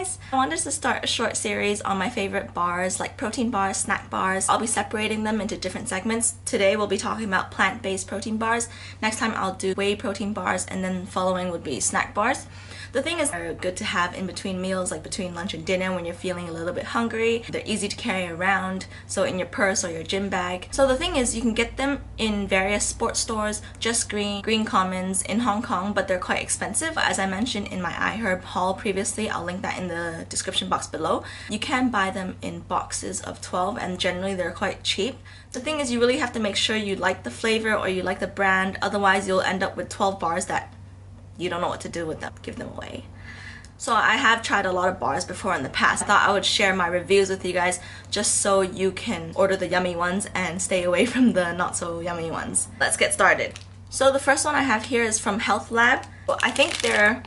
guys! I wanted to start a short series on my favorite bars like protein bars, snack bars. I'll be separating them into different segments. Today we'll be talking about plant-based protein bars. Next time I'll do whey protein bars and then following would be snack bars. The thing is, they're good to have in between meals, like between lunch and dinner when you're feeling a little bit hungry. They're easy to carry around, so in your purse or your gym bag. So the thing is, you can get them in various sports stores, Just Green, Green Commons in Hong Kong, but they're quite expensive. As I mentioned in my iHerb haul previously, I'll link that in the description box below. You can buy them in boxes of 12 and generally they're quite cheap. The thing is you really have to make sure you like the flavor or you like the brand, otherwise you'll end up with 12 bars that you don't know what to do with them, give them away. So I have tried a lot of bars before in the past. I thought I would share my reviews with you guys just so you can order the yummy ones and stay away from the not so yummy ones. Let's get started. So the first one I have here is from Health Lab. I think they're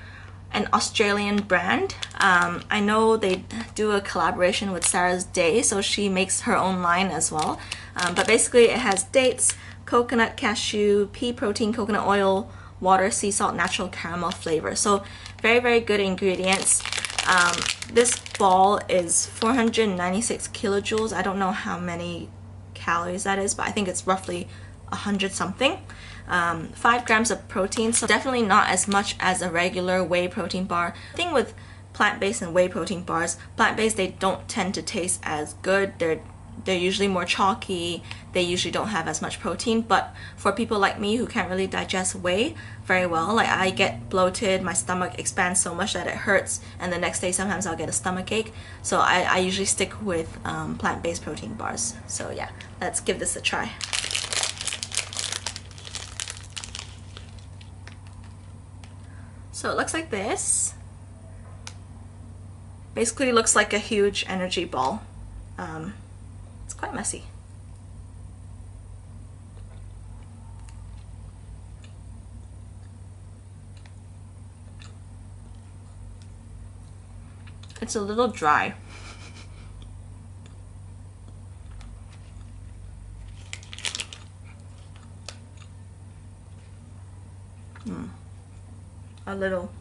an Australian brand. Um, I know they do a collaboration with Sarah's Day, so she makes her own line as well. Um, but basically it has dates, coconut, cashew, pea protein, coconut oil, water, sea salt, natural caramel flavor. So very, very good ingredients. Um, this ball is 496 kilojoules. I don't know how many calories that is, but I think it's roughly 100 something. Um, 5 grams of protein, so definitely not as much as a regular whey protein bar. The thing with plant-based and whey protein bars, plant-based they don't tend to taste as good. They're they're usually more chalky, they usually don't have as much protein, but for people like me who can't really digest whey very well, like I get bloated, my stomach expands so much that it hurts, and the next day sometimes I'll get a stomach ache, so I, I usually stick with um, plant-based protein bars. So yeah, let's give this a try. So it looks like this. Basically looks like a huge energy ball. Um, quite messy. It's a little dry. Hmm. A little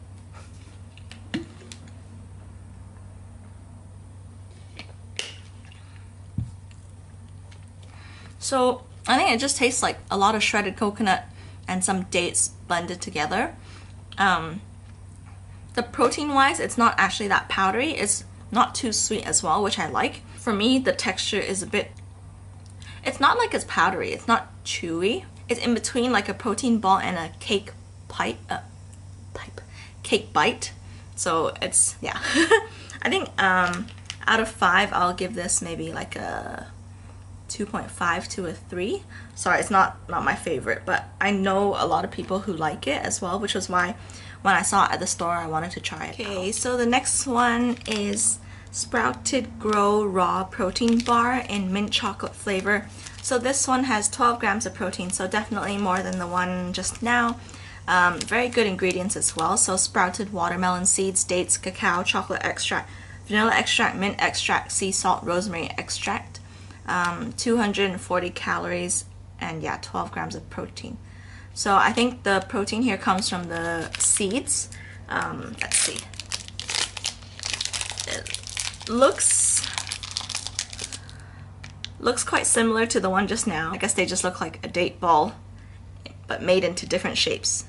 So I think it just tastes like a lot of shredded coconut and some dates blended together. Um, the protein wise, it's not actually that powdery. It's not too sweet as well, which I like. For me, the texture is a bit, it's not like it's powdery. It's not chewy. It's in between like a protein ball and a cake pipe, uh, pipe, cake bite. So it's, yeah. I think um, out of five, I'll give this maybe like a 2.5 to a 3. Sorry, it's not, not my favorite, but I know a lot of people who like it as well, which was why when I saw it at the store, I wanted to try it. Okay, so the next one is Sprouted Go Raw Protein Bar in mint chocolate flavor. So this one has 12 grams of protein, so definitely more than the one just now. Um, very good ingredients as well. So sprouted watermelon seeds, dates, cacao, chocolate extract, vanilla extract, mint extract, sea salt, rosemary extract um, 240 calories, and yeah, 12 grams of protein. So I think the protein here comes from the seeds. Um, let's see. It looks looks quite similar to the one just now. I guess they just look like a date ball, but made into different shapes.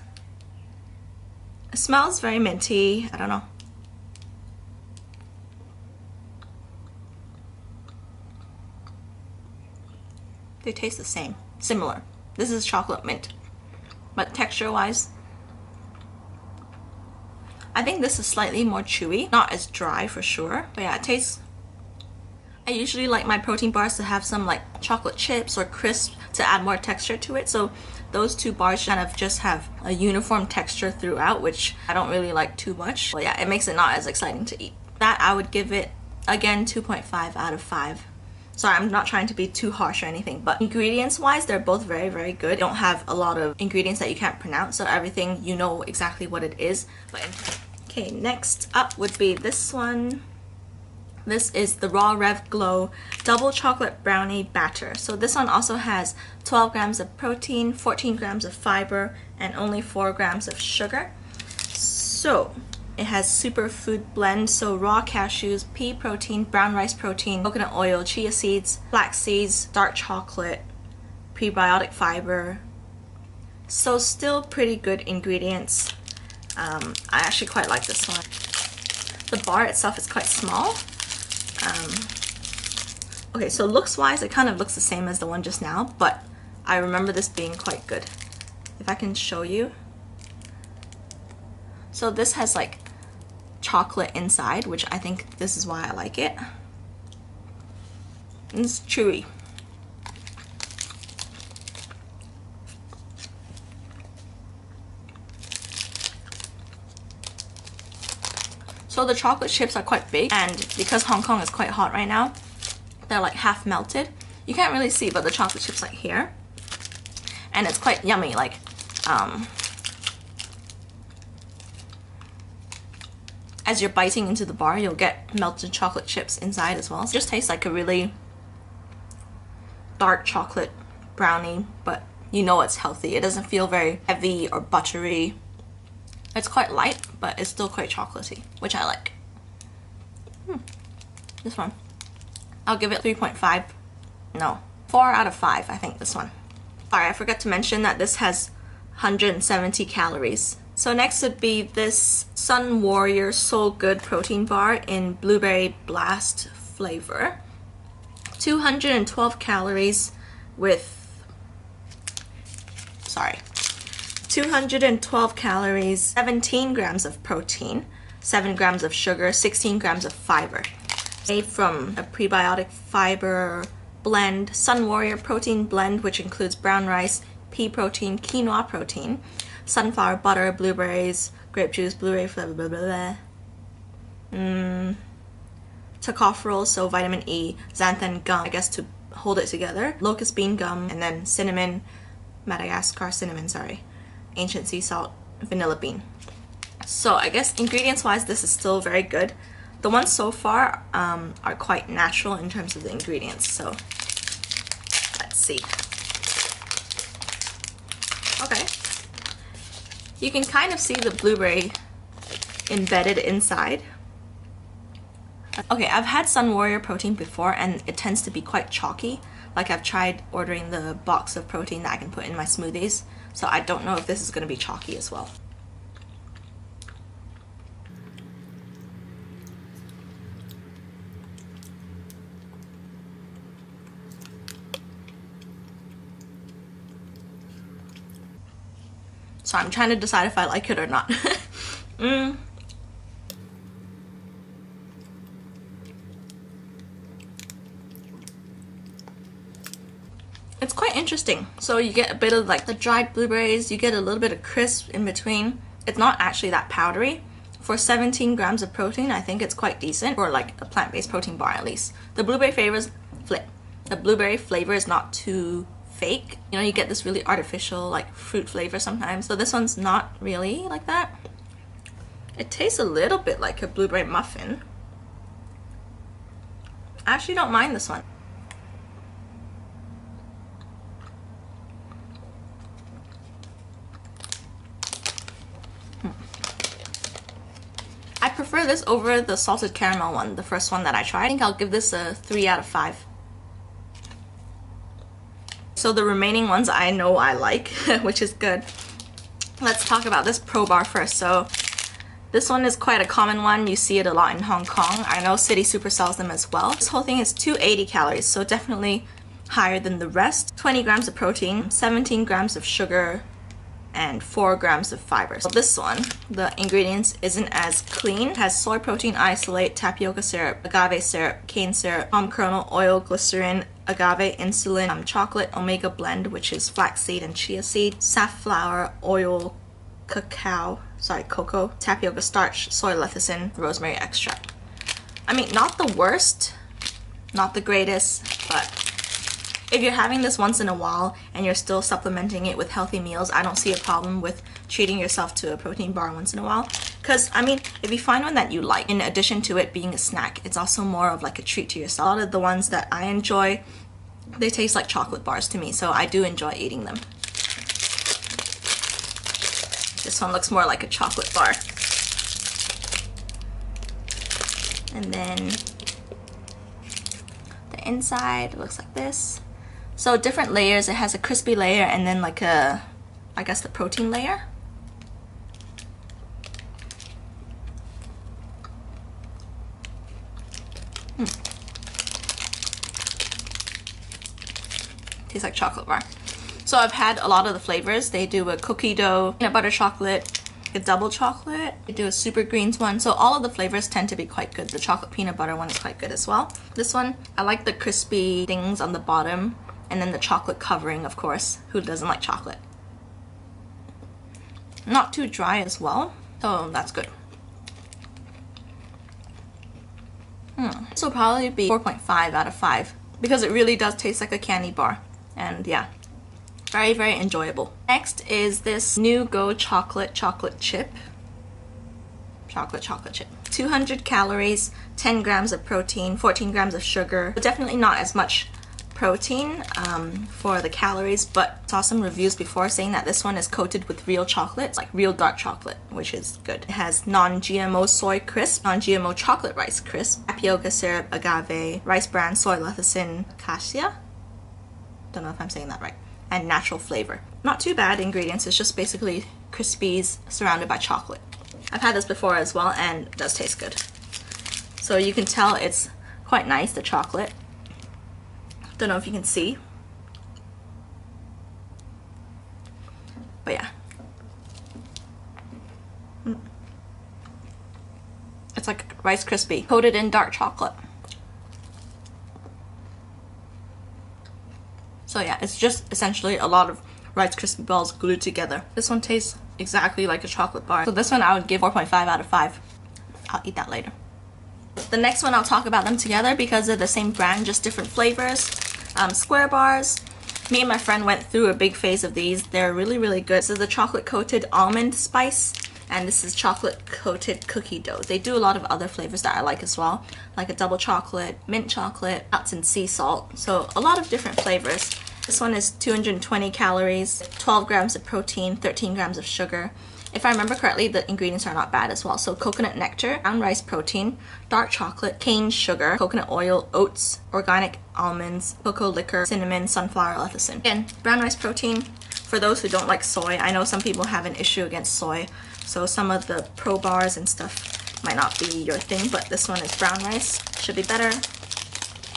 It smells very minty. I don't know. They taste the same, similar. This is chocolate mint. But texture-wise, I think this is slightly more chewy. Not as dry for sure. But yeah, it tastes... I usually like my protein bars to have some like chocolate chips or crisp to add more texture to it. So those two bars kind of just have a uniform texture throughout, which I don't really like too much. But yeah, it makes it not as exciting to eat. That I would give it, again, 2.5 out of 5. Sorry, I'm not trying to be too harsh or anything, but ingredients wise, they're both very, very good. They don't have a lot of ingredients that you can't pronounce, so everything, you know exactly what it is. But Okay, next up would be this one. This is the Raw Rev Glo Double Chocolate Brownie Batter. So this one also has 12 grams of protein, 14 grams of fiber, and only 4 grams of sugar. So It has superfood blend, so raw cashews, pea protein, brown rice protein, coconut oil, chia seeds, flax seeds, dark chocolate, prebiotic fiber. So still pretty good ingredients. Um, I actually quite like this one. The bar itself is quite small. Um, okay, so looks wise, it kind of looks the same as the one just now, but I remember this being quite good. If I can show you. So this has like chocolate inside, which I think this is why I like it. It's chewy. So the chocolate chips are quite big and because Hong Kong is quite hot right now, they're like half melted. You can't really see, but the chocolate chips like here. And it's quite yummy, like, um, as you're biting into the bar, you'll get melted chocolate chips inside as well. So it just tastes like a really dark chocolate brownie, but you know it's healthy. It doesn't feel very heavy or buttery. It's quite light, but it's still quite chocolatey, which I like. Hmm. This one. I'll give it 3.5. No, 4 out of 5, I think this one. Sorry, I forgot to mention that this has 170 calories. So next would be this Sun Warrior Sol Good protein bar in Blueberry Blast flavor. 212 calories with, sorry, 212 calories, 17 grams of protein, 7 grams of sugar, 16 grams of fiber. Made from a prebiotic fiber blend, Sun Warrior protein blend, which includes brown rice, pea protein, quinoa protein, sunflower butter, blueberries, grape juice, blueberry flavor, blah blah blah. Mm, tocopherol, so vitamin E, xanthan gum, I guess to hold it together, locust bean gum, and then cinnamon, Madagascar cinnamon, sorry ancient sea salt, vanilla bean. So I guess ingredients wise this is still very good. The ones so far um, are quite natural in terms of the ingredients. So let's see. Okay. You can kind of see the blueberry embedded inside. Okay, I've had Sun Warrior protein before and it tends to be quite chalky. Like I've tried ordering the box of protein that I can put in my smoothies so I don't know if this is going to be chalky as well. So I'm trying to decide if I like it or not. mm. It's quite interesting. So you get a bit of like the dried blueberries, you get a little bit of crisp in between. It's not actually that powdery. For 17 grams of protein, I think it's quite decent, or like a plant-based protein bar at least. The blueberry flavors, flip. The blueberry flavor is not too fake. You know, you get this really artificial like fruit flavor sometimes. So this one's not really like that. It tastes a little bit like a blueberry muffin. I actually don't mind this one. Hmm. I prefer this over the salted caramel one, the first one that I tried. I think I'll give this a 3 out of 5. So the remaining ones I know I like, which is good. Let's talk about this Pro Bar first. So this one is quite a common one. You see it a lot in Hong Kong. I know City Super sells them as well. This whole thing is 280 calories, so definitely higher than the rest. 20 grams of protein, 17 grams of sugar, and 4 grams of fiber. So this one, the ingredients isn't as clean. It has soy protein isolate, tapioca syrup, agave syrup, cane syrup, palm kernel oil, glycerin, agave inulin, um, chocolate omega blend, which is flaxseed and chia seed, safflower oil, cacao, sorry, cocoa, tapioca starch, soy lecithin, rosemary extract. I mean, not the worst, not the greatest, but if you're having this once in a while and you're still supplementing it with healthy meals, I don't see a problem with treating yourself to a protein bar once in a while. Because, I mean, if you find one that you like, in addition to it being a snack, it's also more of like a treat to yourself. A lot of the ones that I enjoy, they taste like chocolate bars to me, so I do enjoy eating them. This one looks more like a chocolate bar. And then the inside looks like this. So different layers. It has a crispy layer and then like a, I guess the protein layer. Tastes like chocolate bar. So I've had a lot of the flavors. They do a cookie dough, peanut butter chocolate, a double chocolate. They do a super greens one. So all of the flavors tend to be quite good. The chocolate peanut butter one is quite good as well. This one, I like the crispy things on the bottom and then the chocolate covering, of course. Who doesn't like chocolate? Not too dry as well, so that's good. Hmm. This will probably be 4.5 out of 5 because it really does taste like a candy bar. And yeah, very, very enjoyable. Next is this NuGo Chocolate Chocolate Chip. Chocolate Chocolate Chip. 200 calories, 10 grams of protein, 14 grams of sugar. Definitely not as much protein um, for the calories, but saw some reviews before saying that this one is coated with real chocolate, like real dark chocolate, which is good. It has non-GMO soy crisp, non-GMO chocolate rice crisp, tapioca syrup, agave, rice bran, soy lecithin, cassia. Don't know if I'm saying that right and natural flavor. Not too bad ingredients, it's just basically Crispies surrounded by chocolate. I've had this before as well and it does taste good. So you can tell it's quite nice, the chocolate. Don't know if you can see. But yeah. Mm. It's like Rice Krispie coated in dark chocolate. So yeah, it's just essentially a lot of Rice Krispie balls glued together. This one tastes exactly like a chocolate bar. So this one I would give 4.5 out of 5. I'll eat that later. The next one I'll talk about them together because they're the same brand, just different flavors. Um, square bars. Me and my friend went through a big phase of these. They're really, really good. This is the chocolate coated almond spice and this is chocolate coated cookie dough. They do a lot of other flavors that I like as well, like a double chocolate, mint chocolate, nuts and sea salt. So a lot of different flavors. This one is 220 calories, 12 grams of protein, 13 grams of sugar. If I remember correctly, the ingredients are not bad as well. So coconut nectar, brown rice protein, dark chocolate, cane sugar, coconut oil, oats, organic almonds, cocoa liquor, cinnamon, sunflower lecithin. Again, brown rice protein, for those who don't like soy, I know some people have an issue against soy, so some of the pro bars and stuff might not be your thing, but this one is brown rice, should be better.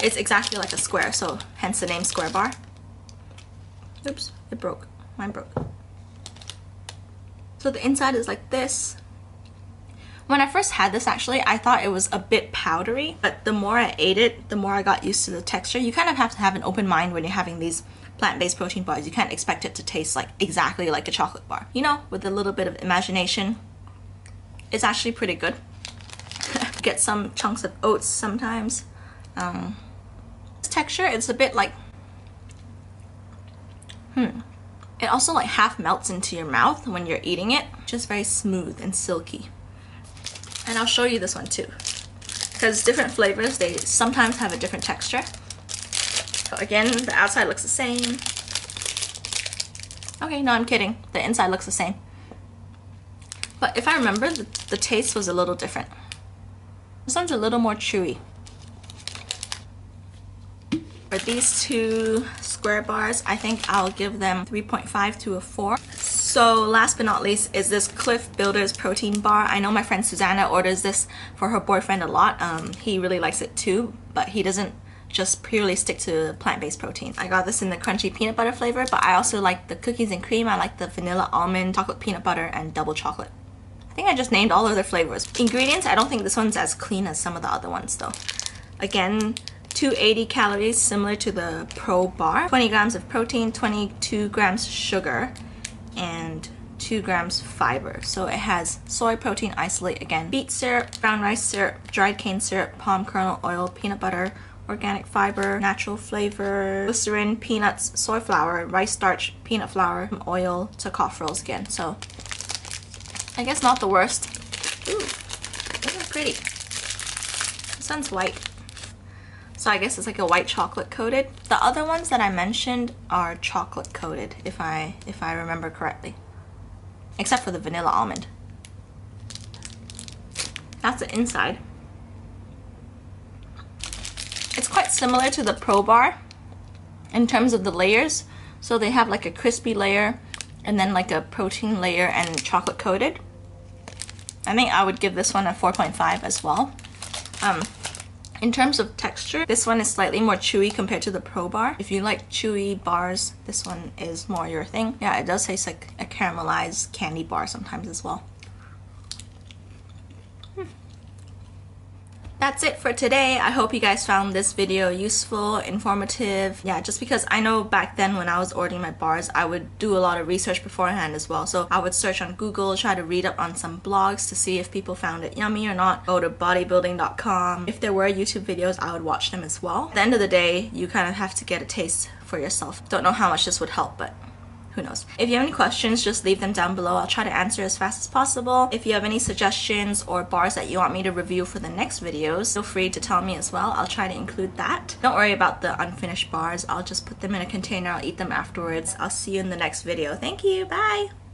It's exactly like a square, so hence the name square bar. Oops, it broke. Mine broke. So the inside is like this. When I first had this actually, I thought it was a bit powdery, but the more I ate it, the more I got used to the texture. You kind of have to have an open mind when you're having these plant-based protein bars. You can't expect it to taste like exactly like a chocolate bar. You know, with a little bit of imagination, it's actually pretty good. Get some chunks of oats sometimes. Um, texture, it's a bit like Hmm. It also like half melts into your mouth when you're eating it. Just very smooth and silky. And I'll show you this one too. Because different flavors, they sometimes have a different texture. So again, the outside looks the same. Okay, no, I'm kidding. The inside looks the same. But if I remember, the, the taste was a little different. This one's a little more chewy. For these two square bars, I think I'll give them 3.5 to a 4. So last but not least is this Clif Builders protein bar. I know my friend Susanna orders this for her boyfriend a lot. Um, he really likes it too, but he doesn't just purely stick to plant-based protein. I got this in the crunchy peanut butter flavor, but I also like the cookies and cream. I like the vanilla almond, chocolate peanut butter, and double chocolate. I think I just named all of their flavors. Ingredients, I don't think this one's as clean as some of the other ones though. Again, 280 calories, similar to the Pro Bar. 20 grams of protein, 22 grams sugar, and 2 grams fiber. So it has soy protein isolate again, beet syrup, brown rice syrup, dried cane syrup, palm kernel oil, peanut butter, organic fiber, natural flavor, glycerin, peanuts, soy flour, rice starch, peanut flour, oil, tocopherols again. So I guess not the worst. Ooh, those are pretty. This one's white. So I guess it's like a white chocolate coated. The other ones that I mentioned are chocolate coated, if I if I remember correctly. Except for the vanilla almond. That's the inside. It's quite similar to the Pro Bar in terms of the layers. So they have like a crispy layer and then like a protein layer and chocolate coated. I think I would give this one a 4.5 as well. Um, in terms of texture, this one is slightly more chewy compared to the Pro Bar. If you like chewy bars, this one is more your thing. Yeah, it does taste like a caramelized candy bar sometimes as well. That's it for today. I hope you guys found this video useful, informative. Yeah, just because I know back then when I was ordering my bars, I would do a lot of research beforehand as well. So I would search on Google, try to read up on some blogs to see if people found it yummy or not. Go to bodybuilding.com. If there were YouTube videos, I would watch them as well. At the end of the day, you kind of have to get a taste for yourself. Don't know how much this would help, but who knows. If you have any questions, just leave them down below. I'll try to answer as fast as possible. If you have any suggestions or bars that you want me to review for the next videos, feel free to tell me as well. I'll try to include that. Don't worry about the unfinished bars. I'll just put them in a container. I'll eat them afterwards. I'll see you in the next video. Thank you. Bye.